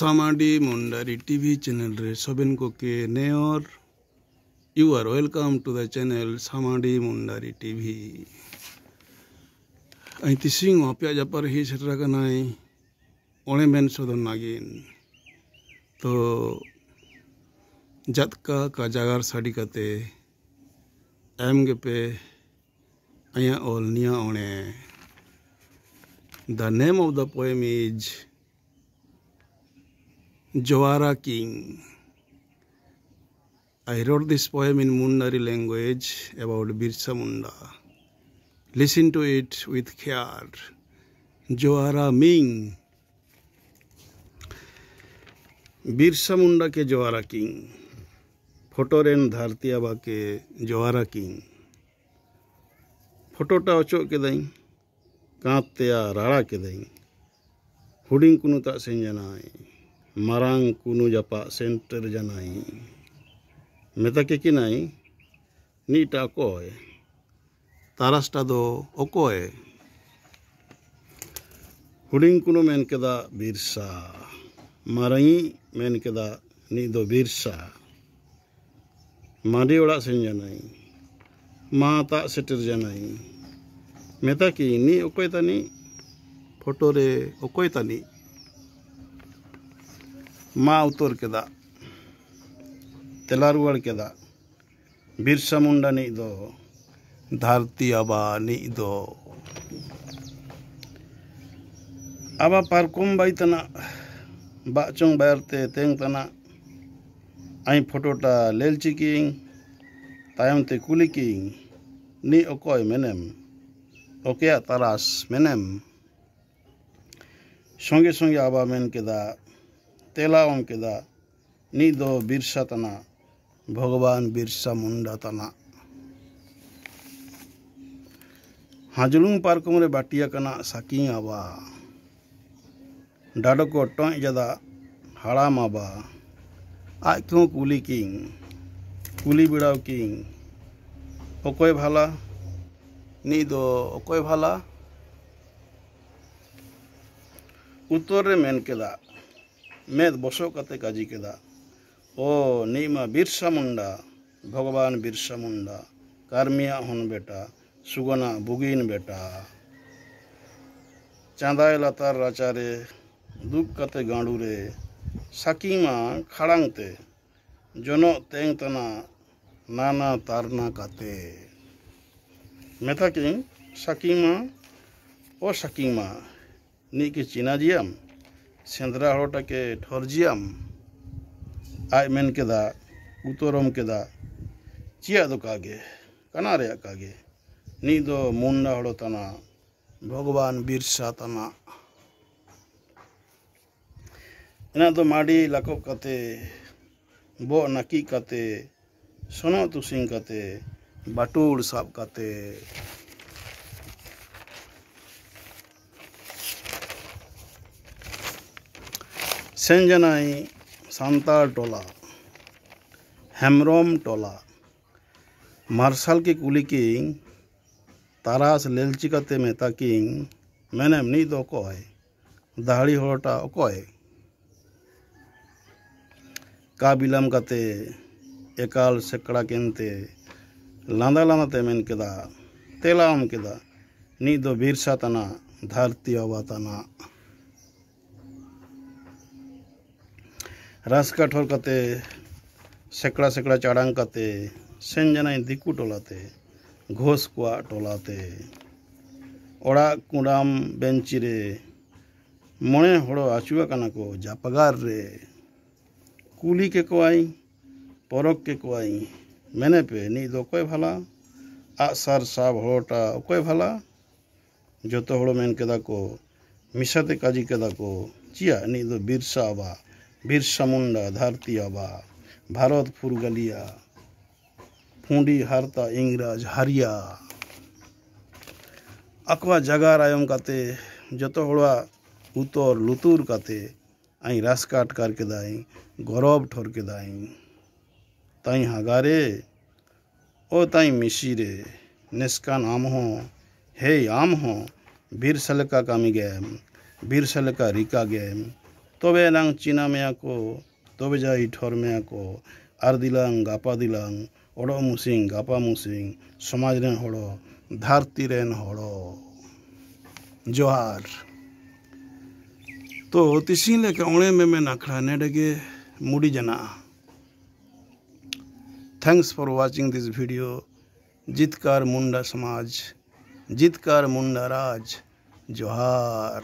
सामाडी Mundari TV channel रे, सबन को के near you are welcome to the channel सामाडी Mundari TV. आई तिसिंग अपिया जापर ही सेटरा कनाई ओणे मेन सदन नागिन। तो जतका का जागार साड़ी कते एम गे पे आया ऑल निया ओणे। The name of the poem is Jawara King. I wrote this poem in Mundari language about Birsa Munda. Listen to it with care. Jawara Ming. Birsa Munda के जवारा किंग फोटोरेन धारती आबा के जवारा किंग फोटोटा अचो के दई कांतया राड़ा के दई हुडिंग कुनुता सेंजनाई marangi men keda ni do birsa madi ola sen janai ma ta setter janai meta ki ni okoe tani photo मा उतर के तेला रुआड़ के बिरसा मुंडा नी दो धरती आबा नी दो आबा पारकुम बाई तना बाचों बायरते तेंग तना आई फोटोटा लेल चिकिंग तायम ते कुली किंग नी ओकोय मेनेम ओके तारास मेनेम संगे संगे आबा मेन केदा तेलावम केदा नी दो बिरसा तना भगवान बिरसा मुंडा तना हाजुलुंग पार्कम रे बाटिया कना साकी आबा डाडो को टोय जदा हाड़ाम आबा आज क्यों कुली किंग कुली बिड़ाव किंग मेद बसो कते काजी केदा ओ नीमा बिरसा मुंडा, भगवान बिरसा मुंडा, कार्मिया हन बेटा, सुगना बुगिन बेटा। चांदाय लतार राचारे दुख कते गांडू रे साकीमा खड़ांगते, जनो तेंग तना, नाना तारना काते। मेथा किंग, साकीमा, ओ साकीमा नी के चिना जियाम सेंद्रा हड़टा के ठरजियाम आज मेन के उतरम के कागे कना नी दो मुंडा हड़ो तना भगवान बिरसा तना इना तो माड़ी लाको कते बो नकी कते सोनो तुसिंग कते बाटूड़ साब सेंजनाई सांताल टोला, हेमरोम टोला, मार्शल की कुली किंग, तारास लेलची कते मेता किंग, मैंने नी दो कोय दाहड़ी होटा ओकोय का बिलम कते एकाल सेकड़ा केनते लांदा लांदा ते मेन केदा तेलाम केदा नी दो बिरसा तना धरती अवातना रस कठोर कते, सेकड़ा सेकड़ा चाड़ांग कते सेन जना दिकू टोलाते घोष कुआ टोलाते। ओड़ा कुड़ाम बेंची रे मणे हड़ो आचुआ कना को जापगार रे। कुली के को आई, परक के को आई, मैंने पे नी दो कोई भला आसार साब हड़ोटा कोई भला। जो तो हड़ो मेन केदा को मिसाते काजी केदा मुंडा धरती आबा भारत फुरगलिया फूडी हारता इंग्राज हारिया। अकवा जगार आयम काते, जतो हड़ा उतर लुतुर काते, आई रासकाट कर के दाई, गौरव ठोर के दाई। ताई हागारे, ओ ताई मिशी रे निस्कान आम हो, हे आम हो बीर सलका कामी गैम बीर सलका रिका गैम। তবে এলাং চীনা মেয়াকো তবে যাই ঠর মেয়াকো আর দিলাং, গাপা দিলাং, অড় মুসিং गापा মুসিং, সমাজ রেন হড়, ধারতি রেন হড়। जोहार तो तिसी लेके में मैं नखड़ा नेडगे मुड़ी जना thanks for watching this video Jitkar Munda समाज जितकार मुंडा राज जोहार